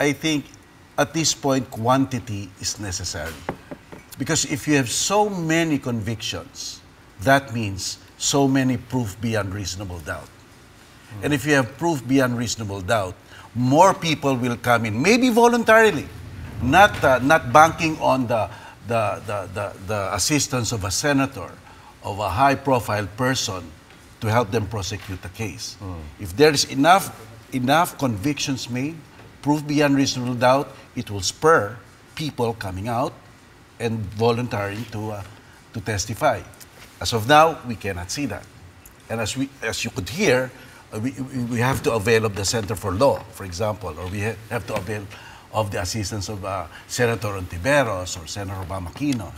I think at this point, quantity is necessary. Because if you have so many convictions, that means so many proof beyond reasonable doubt. And if you have proof beyond reasonable doubt, more people will come in, maybe voluntarily, not, uh, not banking on the, the, the, the, the assistance of a senator, of a high profile person to help them prosecute the case. If there is enough, enough convictions made, proof beyond reasonable doubt, it will spur people coming out and volunteering to, uh, to testify. As of now, we cannot see that. And as, we, as you could hear, uh, we- we have to avail of the Center for Law, for example, or we have to avail of the assistance of uh, Senator Hontiveros or Senator Bam Aquino.